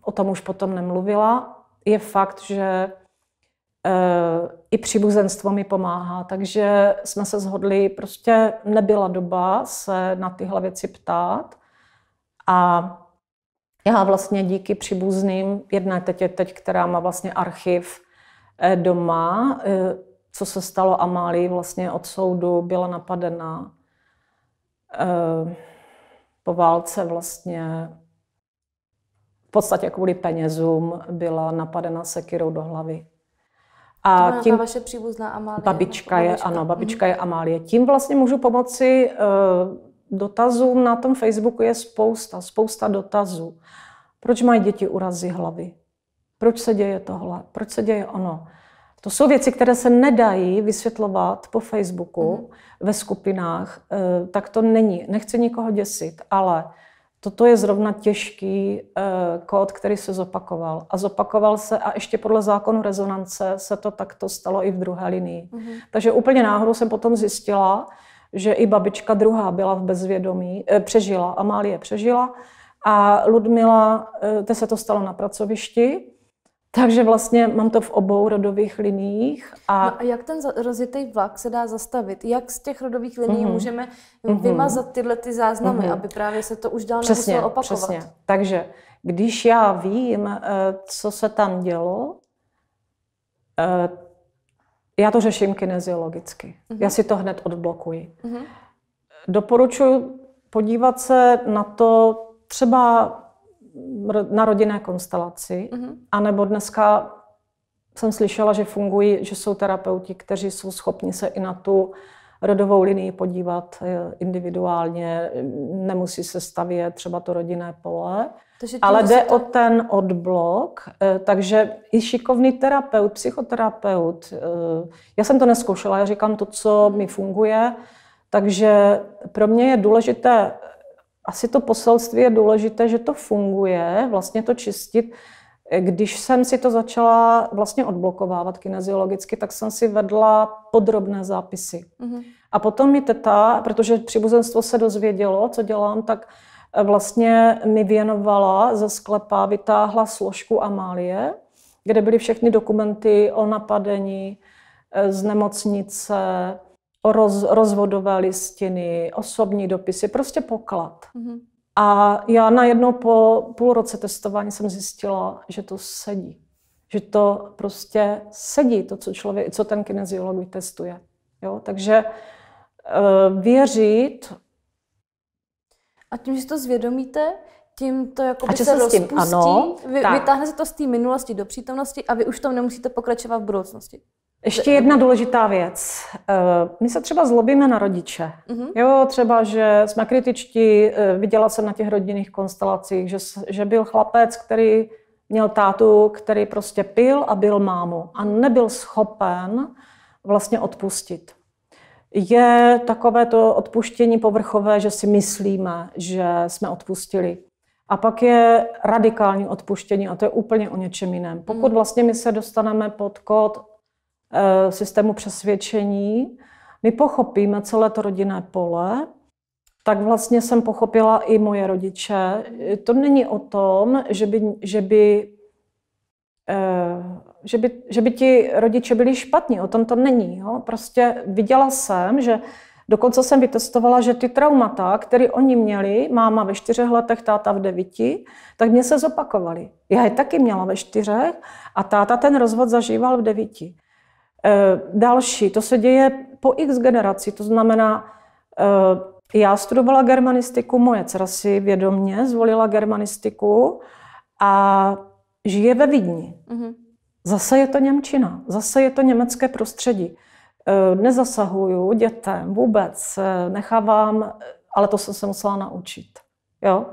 o tom už potom nemluvila. Je fakt, že eh, i příbuzenstvo mi pomáhá, takže jsme se shodli, prostě nebyla doba se na tyhle věci ptát a já vlastně díky příbuzným, jedna teď je teď, která má vlastně archiv eh, doma, co se stalo Amálii vlastně od soudu, byla napadena po válce vlastně podstatě kvůli penězům byla napadena sekirou do hlavy. A to tím, vaše příbuzná Amálie. Babička je, babička. ano, babička mm. je Amálie. Tím vlastně můžu pomoci uh, dotazům. Na tom Facebooku je spousta, spousta dotazů. Proč mají děti urazy hlavy? Proč se děje tohle? Proč se děje ono? To jsou věci, které se nedají vysvětlovat po Facebooku mm. ve skupinách. Uh, tak to není. Nechci nikoho děsit, ale Toto je zrovna těžký uh, kód, který se zopakoval. A zopakoval se a ještě podle zákonu rezonance se to takto stalo i v druhé linii. Mm-hmm. Takže úplně náhodou jsem potom zjistila, že i babička druhá byla v bezvědomí, eh, přežila, Amálie přežila a Ludmila, eh, se to stalo na pracovišti, takže vlastně mám to v obou rodových liních. A, no a jak ten rozjetý vlak se dá zastavit? Jak z těch rodových liní mm-hmm. můžeme mm-hmm. vymazat tyhle ty záznamy, mm-hmm. aby právě se to už dál přesně, nemuselo opakovat? Přesně. Takže když já vím, eh, co se tam dělo, eh, já to řeším kineziologicky. Mm-hmm. Já si to hned odblokuji. Mm-hmm. Doporučuji podívat se na to třeba na rodinné konstelaci, mm-hmm. anebo dneska jsem slyšela, že fungují, že jsou terapeuti, kteří jsou schopni se i na tu rodovou linii podívat eh, individuálně, nemusí se stavět třeba to rodinné pole, ale jde to... o ten odblok, eh, takže i šikovný terapeut, psychoterapeut, eh, já jsem to neskoušela, já říkám to, co mi funguje, takže pro mě je důležité asi to poselství je důležité, že to funguje, vlastně to čistit. Když jsem si to začala vlastně odblokovávat kineziologicky, tak jsem si vedla podrobné zápisy. Mm-hmm. A potom mi teta, protože příbuzenstvo se dozvědělo, co dělám, tak vlastně mi věnovala ze sklepa, vytáhla složku Amálie, kde byly všechny dokumenty o napadení eh, z nemocnice, roz, rozvodové listiny, osobní dopisy, prostě poklad. Mm-hmm. A já najednou po půl roce testování jsem zjistila, že to sedí. Že to prostě sedí, to, co, člověk, co ten kineziolog vytestuje. Jo? Takže uh, věřit... A tím, že to zvědomíte, tím to jako se, se rozpustí, tím, ano, vy, vytáhne se to z té minulosti do přítomnosti a vy už tom nemusíte pokračovat v budoucnosti. Ještě jedna důležitá věc. Eh, my se třeba zlobíme na rodiče. Mm-hmm. Jo, třeba, že jsme kritičtí, eh, viděla jsem na těch rodinných konstelacích, že, že byl chlapec, který měl tátu, který prostě pil a byl mámu a nebyl schopen vlastně odpustit. Je takové to odpuštění povrchové, že si myslíme, že jsme odpustili. A pak je radikální odpuštění a to je úplně o něčem jiném. Pokud mhm. vlastně my se dostaneme pod kód systému přesvědčení, my pochopíme celé to rodinné pole, tak vlastně jsem pochopila i moje rodiče. To není o tom, že by, že by, eh, že by, že by ti rodiče byli špatní, o tom to není. Jo? Prostě viděla jsem, že Dokonce jsem vytestovala, že ty traumata, které oni měli, máma ve čtyřech letech, táta v devíti, tak mě se zopakovaly. Já je taky měla ve čtyřech a táta ten rozvod zažíval v devíti. E, další, to se děje po x generaci, to znamená, e, já studovala germanistiku, moje dcera si vědomně zvolila germanistiku a žije ve Vídni. Mm-hmm. Zase je to Němčina, zase je to německé prostředí. Eh, nezasahuju dětem vůbec, eh, nechávám, ale to jsem se musela naučit. Jo?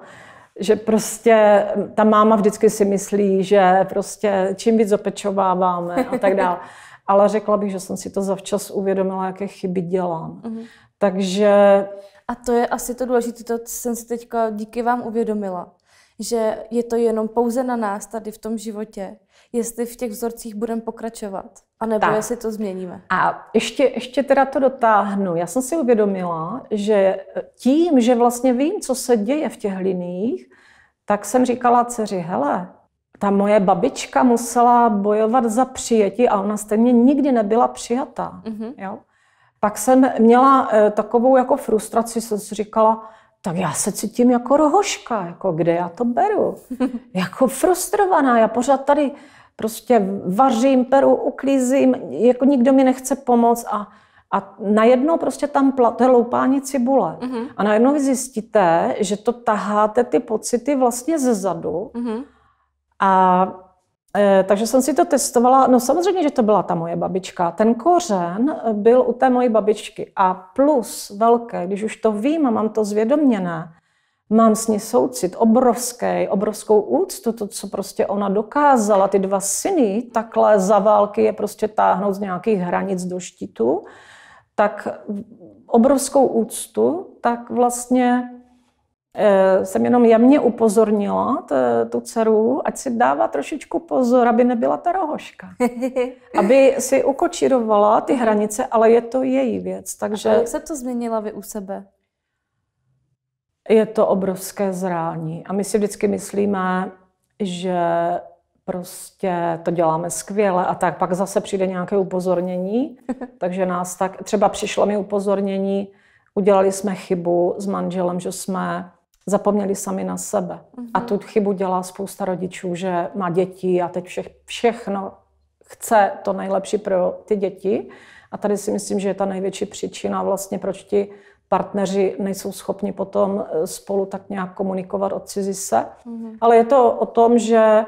Že prostě ta máma vždycky si myslí, že prostě čím víc opečováváme a tak dále. Ale řekla bych, že jsem si to zavčas uvědomila, jaké chyby dělám. Mm-hmm. Takže... A to je asi to důležité, to jsem si teďka díky vám uvědomila, že je to jenom pouze na nás tady v tom životě, jestli v těch vzorcích budeme pokračovat, anebo tak. jestli to změníme. A ještě, ještě teda to dotáhnu. Já jsem si uvědomila, že tím, že vlastně vím, co se děje v těch liních, tak jsem říkala dceři, hele, ta moje babička musela bojovat za přijetí a ona stejně nikdy nebyla přijatá. Mm-hmm. Jo? Pak jsem měla e, takovou jako frustraci, jsem si říkala, tak já se cítím jako rohoška, jako kde já to beru. jako frustrovaná, já pořád tady prostě vařím, peru, uklízím, jako nikdo mi nechce pomoct a, a najednou prostě tam to je loupání cibule. Mm-hmm. A najednou vy zjistíte, že to taháte ty pocity vlastně ze zadu. Mm-hmm. A e, takže jsem si to testovala. No samozřejmě, že to byla ta moje babička. Ten kořen byl u té mojí babičky. A plus velké, když už to vím a mám to zvědoměné, Mám s ní soucit obrovský, obrovskou úctu, to, co prostě ona dokázala, ty dva syny takhle za války je prostě táhnout z nějakých hranic do štítu, tak obrovskou úctu, tak vlastně jsem jenom jemně upozornila tu dceru, ať si dává trošičku pozor, aby nebyla ta rohoška. aby si ukočírovala ty hranice, ale je to její věc. Takže... A jak se to změnila vy u sebe? je to obrovské zrání. A my si vždycky myslíme, že prostě to děláme skvěle a tak pak zase přijde nějaké upozornění, takže nás tak, třeba přišlo mi upozornění, udělali jsme chybu s manželem, že jsme zapomněli sami na sebe. Uh-huh. A mhm. tu chybu dělá spousta rodičů, že má děti a teď vše, všechno chce to nejlepší pro ty děti. A tady si myslím, že je ta největší příčina vlastně, proč ti partneři nejsou schopni potom eh, spolu tak nějak komunikovat, odcizí se. Mm-hmm. Ale je to o tom, že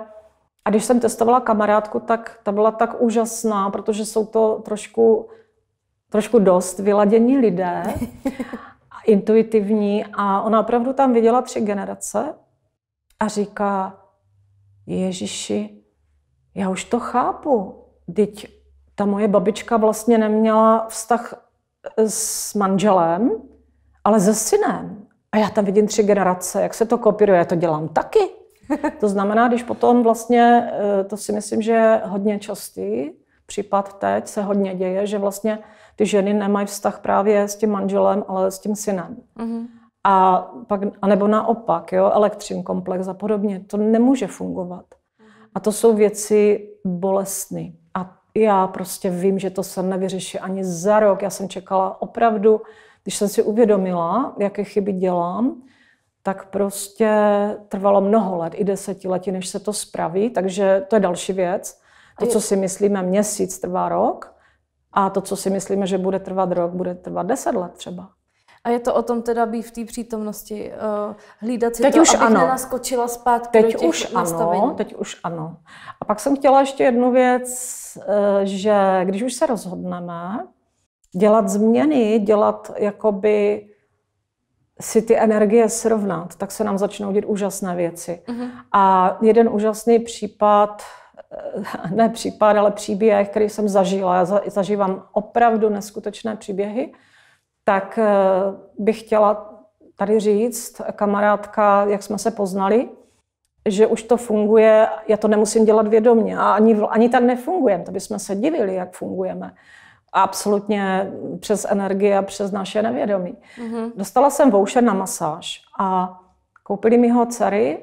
a když jsem testovala kamarádku, tak ta byla tak úžasná, protože jsou to trošku, trošku dost vyladění lidé, intuitivní a ona opravdu tam viděla tři generace a říká, Ježiši, já už to chápu. Teď ta moje babička vlastně neměla vztah s manželem, ale se synem. A já tam vidím tři generace, jak se to kopíruje, já to dělám taky. To znamená, když potom vlastně, eh, to si myslím, že je hodně častý případ teď, se hodně děje, že vlastně ty ženy nemají vztah právě s tím manželem, ale s tím synem. Mm-hmm. A pak, anebo naopak, jo, elektřin komplex a podobně. To nemůže fungovat. A to jsou věci bolestné. A já prostě vím, že to se nevyřeší ani za rok. Já jsem čekala opravdu když jsem si uvědomila, jaké chyby dělám, tak prostě trvalo mnoho let, i desetiletí, než se to spraví, takže to je další věc. To, co si myslíme měsíc, trvá rok a to, co si myslíme, že bude trvat rok, bude trvat deset let třeba. A je to o tom teda být v té přítomnosti, uh, hlídat si teď to, už abych ano. nenaskočila zpátky teď do těch už nastavení. ano, Teď už ano. A pak jsem chtěla ještě jednu věc, uh, že když už se rozhodneme, dělat změny, dělat jakoby si ty energie srovnat, tak se nám začnou dít úžasné věci. Uh-huh. A jeden úžasný případ, eh, ne případ, ale příběh, který jsem zažila, já zažívám opravdu neskutečné příběhy, tak eh, bych chtěla tady říct, kamarádka, jak jsme se poznali, že už to funguje, já to nemusím dělat vědomě a ani, ani tak nefungujeme, to bychom se divili, jak fungujeme absolutně přes energii a přes naše nevědomí. Mm-hmm. Dostala jsem voucher na masáž a koupili mi ho dcery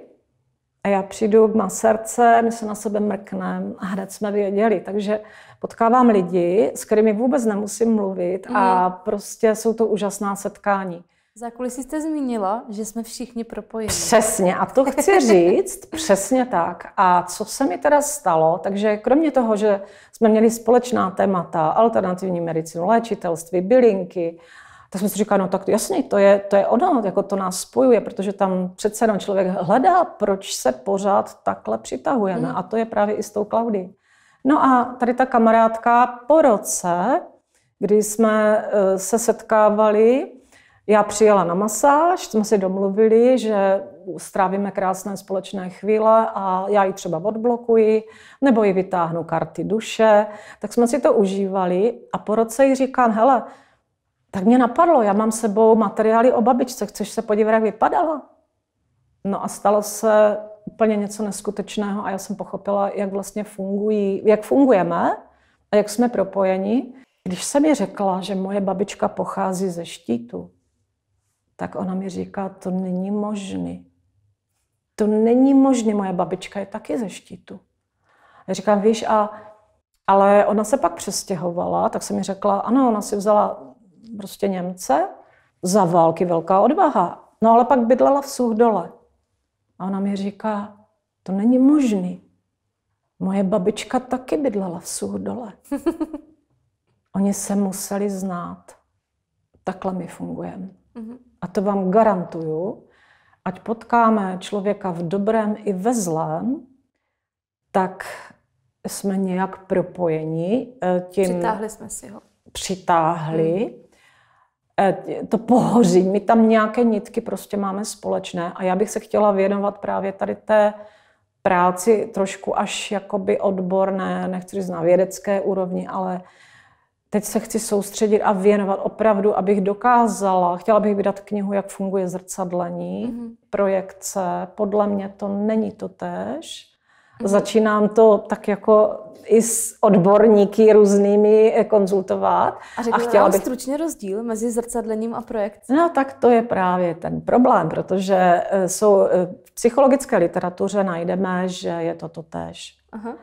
A já přijdu k maserce, my se na sebe mrkneme a hned jsme věděli. Takže potkávám lidi, s kterými vůbec nemusím mluvit mm. a mhm. prostě jsou to úžasná setkání. Za kulisy jste zmínila, že jsme všichni propojeni. Přesně, a to chci říct, přesně tak. A co se mi teda stalo, takže kromě toho, že jsme měli společná témata, alternativní medicínu, léčitelství, bylinky, tak jsme si říkali, no tak jasně, to je, to je ono, jako to nás spojuje, protože tam přece jenom člověk hledá, proč se pořád takhle přitahujeme. Mm. A to je právě i s tou Klaudy. No a tady ta kamarádka po roce, kdy jsme eh, se setkávali, já přijela na masáž, jsme si domluvili, že strávíme krásné společné chvíle a já ji třeba odblokuji, nebo ji vytáhnu karty duše. Tak jsme si to užívali a po roce jí říkám, hele, tak mě napadlo, já mám sebou materiály o babičce, chceš se podívat, jak vypadala? No a stalo se úplně něco neskutečného a já jsem pochopila, jak vlastně fungují, jak fungujeme a jak jsme propojeni. Když jsem mi řekla, že moje babička pochází ze štítu, tak ona mi říká, to není možný. To není možné, moje babička je taky ze štítu. Já říkám, víš, a, ale ona se pak přestěhovala, tak se mi řekla, ano, ona si vzala prostě Němce, za války velká odvaha. No ale pak bydlela v Suhdole. A ona mi říká, to není možný. Moje babička taky bydlela v Suhdole. Oni se museli znát. Takhle my fungujeme. Mm-hmm. A to vám garantuju, ať potkáme člověka v dobrém i ve zlém, tak jsme nějak propojeni. Eh, tím přitáhli jsme si ho. Přitáhli. Mm. To pohoří, my tam nějaké nitky prostě máme společné a já bych se chtěla věnovat právě tady té práci trošku až jakoby odborné, nechci říct na vědecké úrovni, ale teď se chci soustředit a věnovat opravdu, abych dokázala, chtěla bych vydat knihu, jak funguje zrcadlení, mm-hmm. projekce. Podle mě to není to tež. Mm-hmm. Začínám to tak jako i s odborníky různými konzultovat. A řekla a chtěla bych... stručně rozdíl mezi zrcadlením a projekcí? No tak to je právě ten problém, protože e, jsou, e, v psychologické literatuře najdeme, že je to to tež. Aha.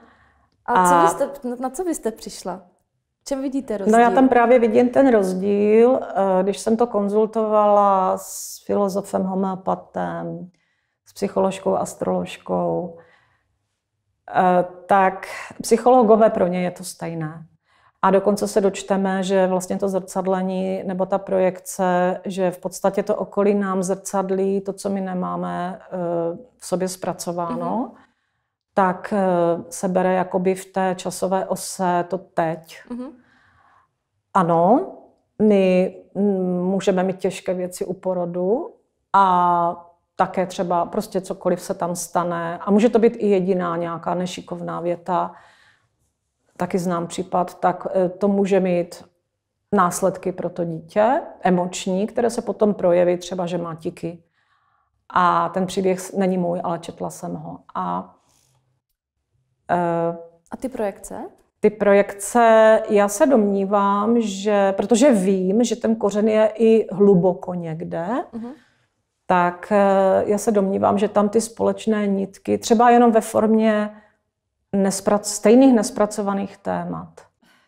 A, a... Co jste, na co byste přišla? čem vidíte rozdíl? No já tam právě vidím ten rozdíl, eh, když jsem to konzultovala s filozofem, homeopatem, s psycholožkou, astroložkou, eh, tak psychologové pro ně je to stejné. A dokonce se dočteme, že vlastně to zrcadlení nebo ta projekce, že v podstatě to okolí nám zrcadlí to, co my nemáme eh, v sobě zpracováno. Mm-hmm tak eh, se bere jakoby v té časové ose to teď. Mm-hmm. Ano, my mm, můžeme mít těžké věci u porodu a také třeba prostě cokoliv se tam stane. A může to být i jediná nějaká nešikovná věta. Taky znám případ, tak eh, to může mít následky pro to dítě, emoční, které se potom projeví třeba, že má tiky. A ten příběh není můj, ale četla jsem ho. A a ty projekce? Ty projekce, já se domnívám, že, protože vím, že ten kořen je i hluboko někde, uh-huh. Tak eh, já se domnívám, že tam ty společné nitky, třeba jenom ve formě nesprac- stejných nespracovaných témat.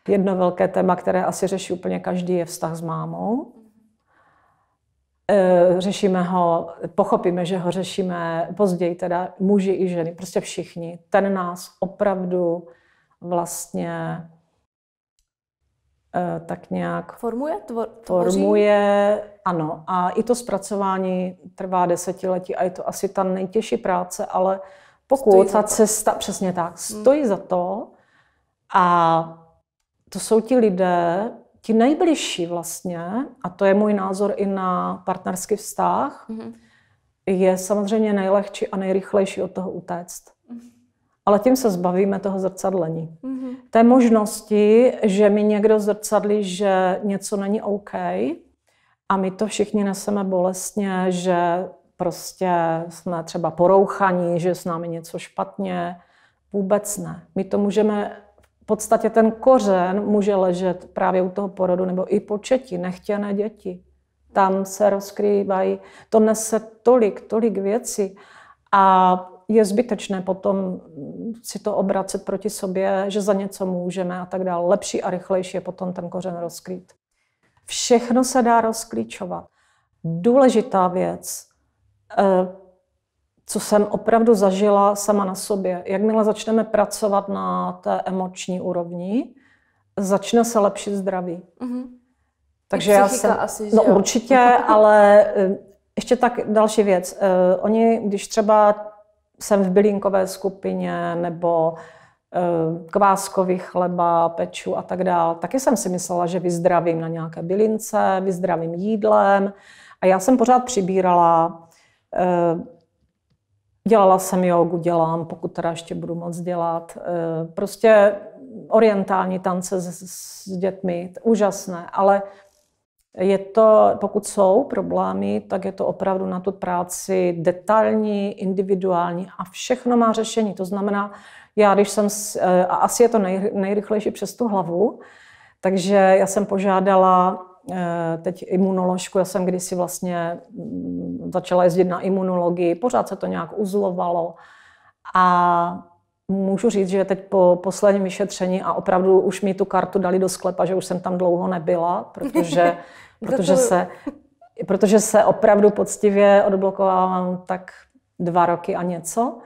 Jedno velké téma, které asi řeší úplně každý, je vztah s mámou. Eh, řešíme ho, pochopíme, že ho řešíme později, teda muži i ženy, prostě všichni. Ten nás opravdu vlastně tak nějak formuje, tvor, formuje, ano. A i to zpracování trvá desetiletí a je to asi ta nejtěžší práce, ale pokud stojí ta cesta, přesně tak, hmm. stojí hmm. za to a to jsou ti lidé, ti nejbližší vlastně, a to je můj názor i na partnerský vztah, mm-hmm. je samozřejmě nejlehčí a nejrychlejší od toho utéct. Ale tím se zbavíme toho zrcadlení. Mm-hmm. Té možnosti, že mi někdo zrcadlí, že něco není OK, a my to všichni neseme bolestně, že prostě jsme třeba porouchaní, že s námi něco špatně. Vůbec ne. My to můžeme podstatě ten kořen může ležet právě u toho porodu nebo i početí, nechtěné děti. Tam se rozkrývají, to nese tolik, tolik věcí. A je zbytečné potom si to obracet proti sobě, že za něco můžeme a tak dále. Lepší a rychlejší je potom ten kořen rozkrýt. Všechno se dá rozklíčovat. Důležitá věc, eh, co jsem opravdu zažila sama na sobě. Jakmile začneme pracovat na té emoční úrovni, začne se lepšit zdraví. Mm-hmm. Takže já jsem, asi, no určitě, ale eh, ještě tak další věc. Eh, oni, když třeba jsem v bylinkové skupině nebo eh, kváskový chleba, peču a tak dále, taky jsem si myslela, že vyzdravím na nějaké bylince, vyzdravím jídlem. A já jsem pořád přibírala, dělala jsem jogu, dělám, pokud teda ještě budu moc dělat. Prostě orientální tance s, s dětmi, úžasné, ale je to, pokud jsou problémy, tak je to opravdu na tu práci detailní, individuální a všechno má řešení. To znamená, já když jsem, eh, a asi je to nej, nejrychlejší přes tu hlavu, takže já jsem požádala eh, teď imunoložku, já jsem kdysi vlastně mm, začala jezdit na imunologii, pořád se to nějak uzlovalo a můžu říct, že teď po posledním vyšetření a opravdu už mi tu kartu dali do sklepa, že už jsem tam dlouho nebyla, protože, protože, se, protože se opravdu poctivě odblokovávám tak dva roky a něco.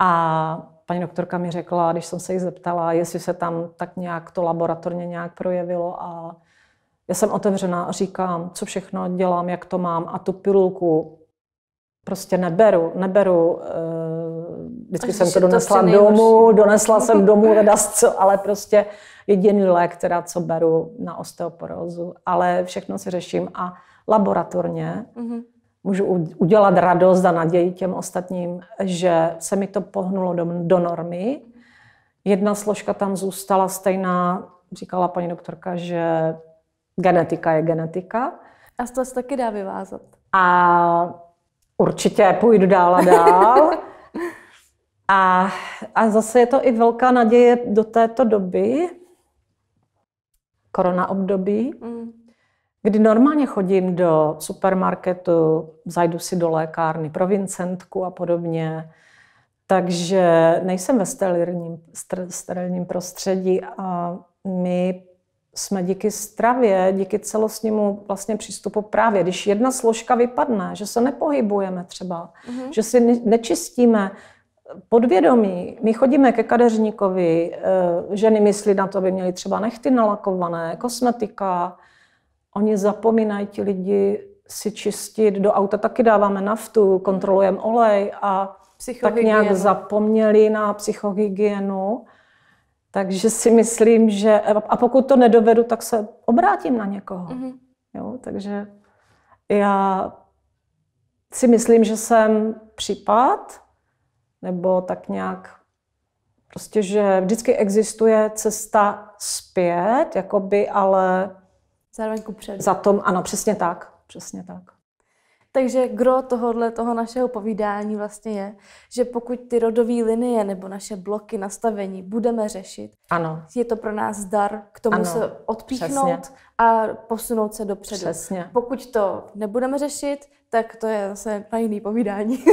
A paní doktorka mi řekla, když jsem se jí zeptala, jestli se tam tak nějak to laboratorně nějak projevilo a já jsem otevřená a říkám, co všechno dělám, jak to mám a tu pilulku prostě neberu, neberu. Vždycky jsem to donesla to domů, donesla jsem domů co, ale prostě jediný lék, teda co beru na osteoporózu. Ale všechno si řeším a laboratorně mm-hmm. můžu udělat radost a naději těm ostatním, že se mi to pohnulo do, do normy. Jedna složka tam zůstala stejná, říkala paní doktorka, že genetika je genetika. A z toho se taky dá vyvázat. A určitě půjdu dál a dál. A, a zase je to i velká naděje do této doby, korona období, mm. kdy normálně chodím do supermarketu, zajdu si do lékárny pro Vincentku a podobně, takže nejsem ve sterilním, sterilním prostředí a my jsme díky stravě, díky celostnímu vlastně přístupu právě, když jedna složka vypadne, že se nepohybujeme třeba, mm-hmm. že si nečistíme podvědomí. My chodíme ke kadeřníkovi, eh, ženy myslí na to, aby měly třeba nechty nalakované, kosmetika. Oni zapomínají ti lidi si čistit. Do auta taky dáváme naftu, kontrolujeme olej a tak nějak zapomněli na psychohygienu. Takže si myslím, že a pokud to nedovedu, tak se obrátím na někoho. Mm-hmm. Jo, takže já si myslím, že jsem případ, nebo tak nějak prostě, že vždycky existuje cesta zpět, jakoby, ale zároveň kupředu. Za tom, ano, přesně tak, přesně tak. Takže gro tohohle, toho našeho povídání vlastně je, že pokud ty rodové linie nebo naše bloky nastavení budeme řešit, ano. je to pro nás dar k tomu ano. se odpíchnout Přesně. a posunout se dopředu. Přesně. Pokud to nebudeme řešit, tak to je zase na jiný povídání.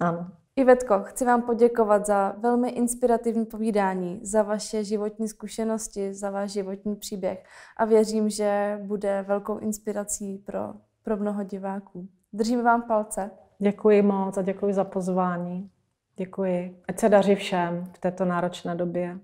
ano. Ivetko, chci vám poděkovat za velmi inspirativní povídání, za vaše životní zkušenosti, za váš životní příběh a věřím, že bude velkou inspirací pro, pro mnoho diváků. Držím vám palce. Děkuji moc a děkuji za pozvání. Děkuji. Ať se daří všem v této náročné době.